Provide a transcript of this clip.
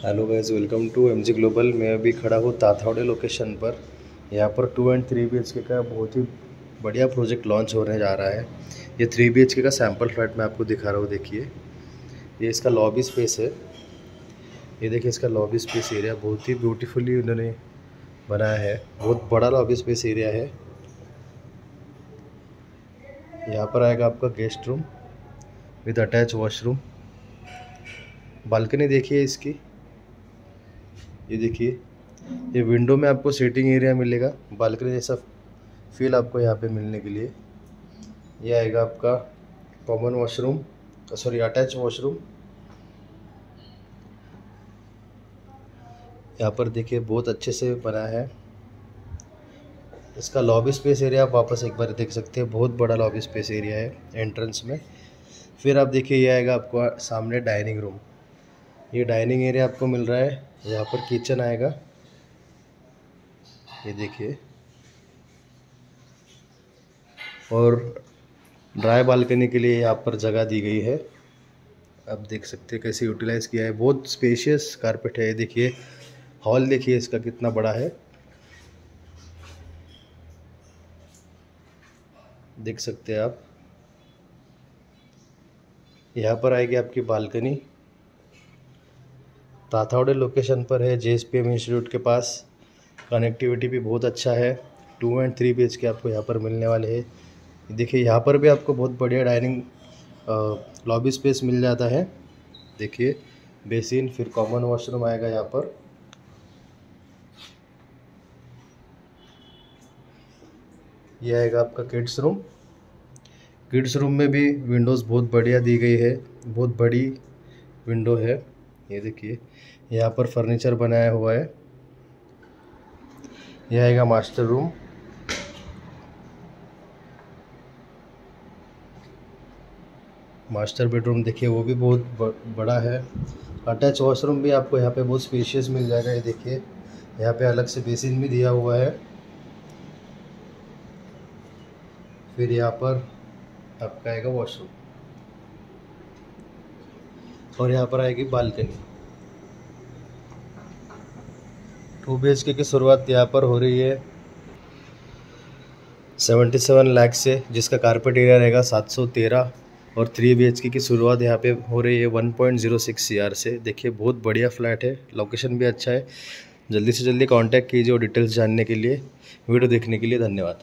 Hello guys welcome to M G global मैं अभी खड़ा हूँ ताथावड़े लोकेशन पर। यहाँ पर two and three B H K का बहुत ही बढ़िया प्रोजेक्ट लॉन्च होने जा रहा है। ये थ्री बी एच के का सैंपल फ्लैट मैं आपको दिखा रहा हूँ, देखिए। ये इसका लॉबी स्पेस है। ये देखिए इसका लॉबी स्पेस एरिया बहुत ही ब्यूटीफुली उन्होंने बनाया है। बहुत बड़ा लॉबी स्पेस एरिया है। यहाँ पर आएगा आपका guest room with attach washroom balcony देखिए इसकी। ये देखिए, ये विंडो में आपको सीटिंग एरिया मिलेगा बालकनी जैसा फील आपको यहाँ पे मिलने के लिए। ये आएगा आपका common washroom sorry attach washroom यहाँ पर देखिए, बहुत अच्छे से बना है। इसका लॉबी स्पेस एरिया आप वापस एक बार देख सकते हैं, बहुत बड़ा लॉबी स्पेस एरिया है एंट्रेंस में। फिर आप देखिए, ये आएगा आपको सामने डाइनिंग रूम ये डाइनिंग एरिया आपको मिल रहा है, यहाँ पर किचन आएगा। ये देखिए। और ड्राई बालकनी के लिए यहाँ पर जगह दी गई है। आप देख सकते हैं कैसे यूटिलाइज़ किया है। बहुत स्पेशियस कारपेट है। ये देखिए हॉल देखिए इसका कितना बड़ा है। देख सकते हैं आप। यहाँ पर आएगी आपकी बालकनी। ताथावड़े लोकेशन पर है J S P M institute के पास। कनेक्टिविटी भी बहुत अच्छा है। टू एंड थ्री बी के आपको यहाँ पर मिलने वाले हैं। देखिए, यहाँ पर भी आपको बहुत बढ़िया डाइनिंग लॉबी स्पेस मिल जाता है। देखिए बेसिन फिर कॉमन वॉशरूम आएगा यहाँ पर। यह आएगा आपका किड्स रूम किड्स रूम में भी विंडोज़ बहुत बढ़िया दी गई है। बहुत बड़ी विंडो है। ये देखिए, यहाँ पर फर्नीचर बनाया हुआ है। यह आएगा मास्टर रूम मास्टर बेडरूम देखिए, वो भी बहुत बड़ा है। अटैच वॉशरूम भी आपको यहाँ पे बहुत स्पेशियस मिल जाएगा, ये देखिए। यहाँ पे अलग से बेसिन भी दिया हुआ है। फिर यहाँ पर आपका आएगा वॉशरूम और यहाँ पर आएगी बालकनी। टू बी एच के की शुरुआत यहाँ पर हो रही है। सेवेंटी सेवन लैख से, जिसका कारपेट एरिया रहेगा सात सौ तेरह और थ्री बी एच के की शुरुआत यहाँ पे हो रही है one point zero six C R से। देखिए, बहुत बढ़िया फ्लैट है लोकेशन भी अच्छा है। जल्दी से जल्दी कांटेक्ट कीजिए और डिटेल्स जानने के लिए वीडियो देखने के लिए धन्यवाद।